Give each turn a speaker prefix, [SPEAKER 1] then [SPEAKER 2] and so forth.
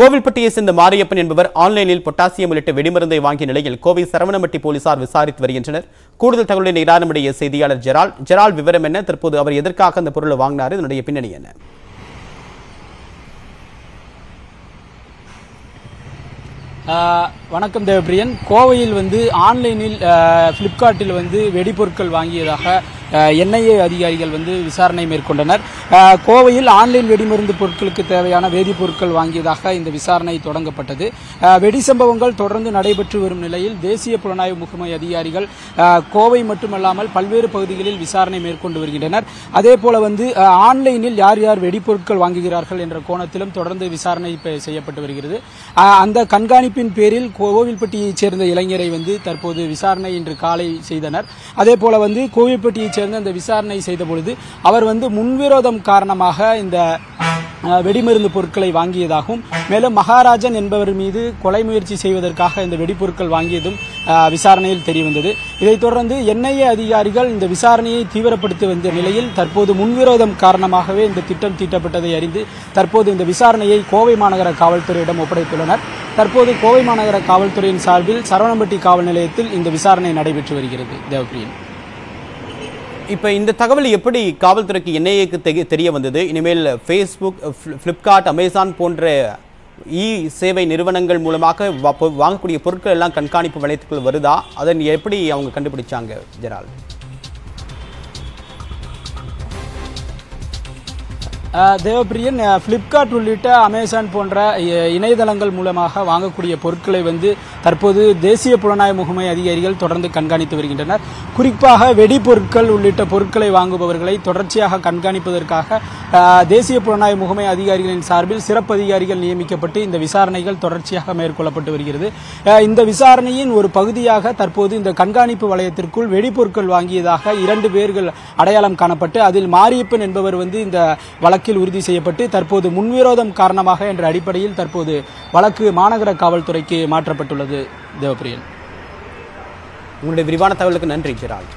[SPEAKER 1] கோவில்பட்டியை சேர்ந்த மாரியப்பன் என்பவர் ஆன்லைனில் பொட்டாசியம் உள்ளிட்ட வெடிமருந்தை வாங்கிய நிலையில் கோவை சரவணமட்டி போலீசார் விசாரித்து வருகின்றனர். கூடுதல் தகவலை நிரானமுடைய செய்தியாளர் ஜெரால். ஜெரால் விவரம் என்ன? தற்போது அவர் எதற்காக அந்த பொருளை வாங்கினார்? இதனுடைய பின்னணி என்ன?
[SPEAKER 2] வணக்கம் தேவப்பிரியன். கோவையில் வந்து ஆன்லைனில் ஃப்ளிப்கார்ட்டில் வந்து வெடிபொருட்கள் வாங்கியதாக என்ஐஏ அதிகாரிகள் வந்து விசாரணை மேற்கொண்டனர். கோவையில் ஆன்லைன் வெடிமருந்து பொருட்களுக்கு தேவையான வேதிப்பொருட்கள் வாங்கியதாக இந்த விசாரணை தொடங்கப்பட்டது. வெடி சம்பவங்கள் தொடர்ந்து நடைபெற்று வரும் நிலையில் தேசிய புலனாய்வு முகமை அதிகாரிகள் கோவை மட்டுமல்லாமல் பல்வேறு பகுதிகளில் விசாரணை மேற்கொண்டு வருகின்றனர். அதே போல வந்து ஆன்லைனில் யார் யார் வெடிப்பொருட்கள் வாங்குகிறார்கள் என்ற கோணத்திலும் தொடர்ந்து விசாரணை செய்யப்பட்டு வருகிறது. அந்த கண்காணிப்பின் பேரில் கோவில்பட்டியைச் சேர்ந்த இளைஞரை வந்து தற்போது விசாரணை இன்று காலை செய்தனர். அதே போல வந்து கோவில்பட்டியைச் சேர்ந்து அந்த விசாரணை செய்த பொழுது அவர் வந்து முன்விரோதம் காரணமாக இந்த வெடிமருந்து பொருட்களை வாங்கியதாகவும் மேலும் மகாராஜன் என்பவர் மீது கொலை முயற்சி செய்வதற்காக இந்த வெடிப்பொருட்கள் வாங்கியதும் விசாரணையில் தெரியவந்தது. இதைத் தொடர்ந்து என்ஐஏ அதிகாரிகள் இந்த விசாரணையை தீவிரப்படுத்தி வந்த நிலையில் தற்போது முன்விரோதம் காரணமாகவே இந்த திட்டம் தீட்டப்பட்டதை அறிந்து தற்போது இந்த விசாரணையை கோவை மாநகர காவல்துறையிடம் ஒப்படைத்துள்ளனர். தற்போது கோவை மாநகர காவல்துறையின் சார்பில் சரவணம்பட்டி காவல் நிலையத்தில் இந்த விசாரணை நடைபெற்று வருகிறது. தேவப்பிரியன்
[SPEAKER 1] இப்போ இந்த தகவல் எப்படி காவல்துறைக்கு என்ஐஏக்கு தெரிய வந்தது இனிமேல் ஃபேஸ்புக் ஃப்ளிப்கார்ட் அமேசான் போன்ற இ சேவை நிறுவனங்கள் மூலமாக வாங்கக்கூடிய பொருட்கள் எல்லாம் கண்காணிப்பு வளையத்துக்குள் வருதா? அதன் எப்படி அவங்க கண்டுபிடிச்சாங்க
[SPEAKER 2] ஜெரால்ட்? தேவப்பிரியன் ஃப்ளிப்கார்ட் உள்ளிட்ட அமேசான் போன்ற இணையதளங்கள் மூலமாக வாங்கக்கூடிய பொருட்களை வந்து தற்போது தேசிய புலனாய்வு முகமை அதிகாரிகள் தொடர்ந்து கண்காணித்து வருகின்றனர். குறிப்பாக வெடிப்பொருட்கள் உள்ளிட்ட பொருட்களை வாங்குபவர்களை தொடர்ச்சியாக கண்காணிப்பதற்காக தேசிய புலனாய்வு முகமை அதிகாரிகளின் சார்பில் சிறப்பு அதிகாரிகள் நியமிக்கப்பட்டு இந்த விசாரணைகள் தொடர்ச்சியாக மேற்கொள்ளப்பட்டு வருகிறது. இந்த விசாரணையின் ஒரு பகுதியாக தற்போது இந்த கண்காணிப்பு வளையத்திற்குள் வெடிபொருட்கள் வாங்கியதாக இரண்டு பேர்கள் அடையாளம் காணப்பட்டு அதில் மாரியப்பன் என்பவர் வந்து இந்த வழக்கில் உறுதி செய்யப்பட்டு தற்போது முன்விரோதம் காரணமாக என்ற அடிப்படையில் தற்போது வழக்கு மாநகர காவல்துறைக்கு மாற்றப்பட்டுள்ளது. தேவப்பிரியன்.
[SPEAKER 1] உங்களுடைய விரிவான தகவலுக்கு நன்றி ஜெரால்